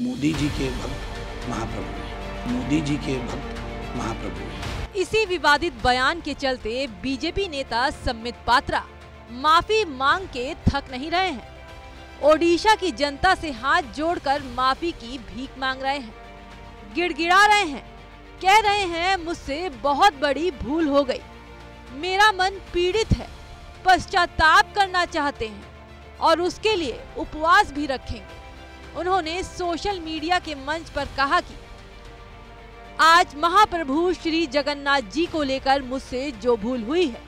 मोदी जी के भक्त महाप्रभु। मोदी जी के भक्त महाप्रभु। इसी विवादित बयान के चलते बीजेपी नेता सम्मित पात्रा माफ़ी मांग के थक नहीं रहे हैं। ओडिशा की जनता से हाथ जोड़कर माफ़ी की भीख मांग रहे हैं। गिड़गिड़ा रहे हैं। कह रहे हैं, मुझसे बहुत बड़ी भूल हो गई। मेरा मन पीड़ित है। पश्चाताप करना चाहते हैं और उसके लिए उपवास भी रखेंगे। उन्होंने सोशल मीडिया के मंच पर कहा कि आज महाप्रभु श्री जगन्नाथ जी को लेकर मुझसे जो भूल हुई है,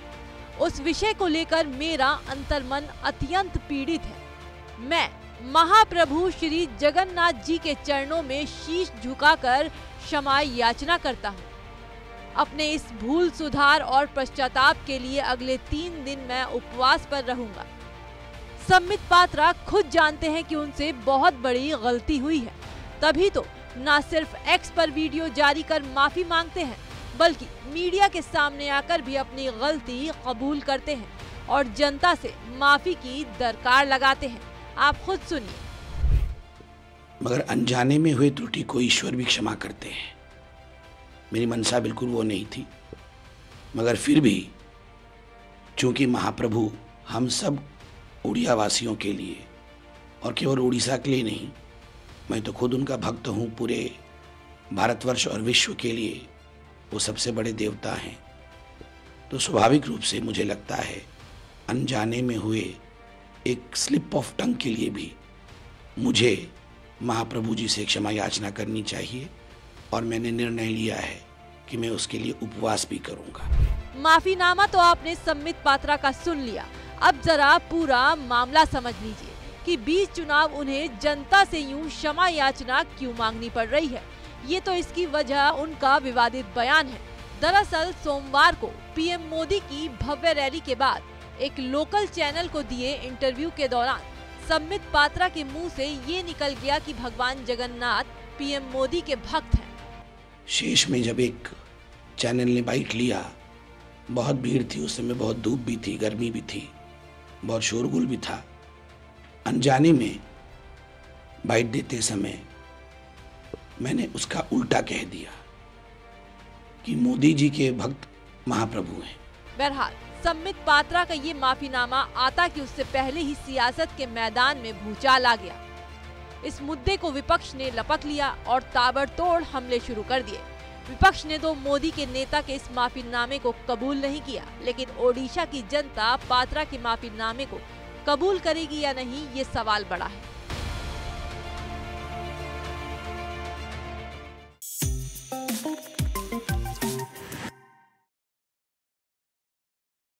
उस विषय को लेकर मेरा अंतर्मन अत्यंत पीड़ित है। मैं महाप्रभु श्री जगन्नाथ जी के चरणों में शीश झुकाकर क्षमा याचना करता हूँ। अपने इस भूल सुधार और पश्चाताप के लिए अगले तीन दिन मैं उपवास पर रहूँगा। सम्मित पात्रा खुद जानते हैं कि उनसे बहुत बड़ी गलती हुई है। तभी तो न सिर्फ़ एक्स पर वीडियो जारी कर माफ़ी मांगते हैं, बल्कि मीडिया के सामने आकर भी अपनी गलती कबूल करते हैं और जनता से माफ़ी की दरकार लगाते हैं। आप खुद सुनिए। मगर अनजाने में हुए त्रुटि को ईश्वर भी क्षमा करते हैं। मेरी मनसा बिल्कुल वो नहीं थी। मगर फिर भी, चूँकि महाप्रभु हम सब उड़िया वासियों के लिए और केवल उड़ीसा के लिए नहीं, मैं तो खुद उनका भक्त हूँ पूरे भारतवर्ष और विश्व के लिए वो सबसे बड़े देवता हैं। तो स्वाभाविक रूप से मुझे लगता है अनजाने में हुए एक स्लिप ऑफ़ टंग के लिए भी मुझे महाप्रभु जी से क्षमा याचना करनी चाहिए और मैंने निर्णय लिया है कि मैं उसके लिए उपवास भी करूँगा। माफीनामा तो आपने सम्मित पात्रा का सुन लिया। अब जरा पूरा मामला समझ लीजिए कि बीच चुनाव उन्हें जनता से यूँ क्षमा याचना क्यों मांगनी पड़ रही है? ये तो इसकी वजह उनका विवादित बयान है। दरअसल सोमवार को पीएम मोदी की भव्य रैली के बाद एक लोकल चैनल को दिए इंटरव्यू के दौरान सम्मित पात्रा के मुँह से ये निकल गया कि भगवान जगन्नाथ पीएम मोदी के भक्त हैं। शेष में जब एक चैनल ने बाइट लिया, बहुत भीड़ थी, उस समय बहुत धूप भी थी, गर्मी भी थी। बहुत शोरगुल भी था। अनजाने में बाइट देते समय मैंने उसका उल्टा कह दिया कि मोदी जी के भक्त महाप्रभु हैं। बहरहाल, सम्मित पात्रा का ये माफीनामा आता कि उससे पहले ही सियासत के मैदान में भूचाल आ गया। इस मुद्दे को विपक्ष ने लपक लिया और ताबड़तोड़ हमले शुरू कर दिए। विपक्ष ने तो मोदी के नेता के इस माफीनामे को कबूल नहीं किया, लेकिन ओडिशा की जनता पात्रा के माफीनामे को कबूल करेगी या नहीं, ये सवाल बड़ा है।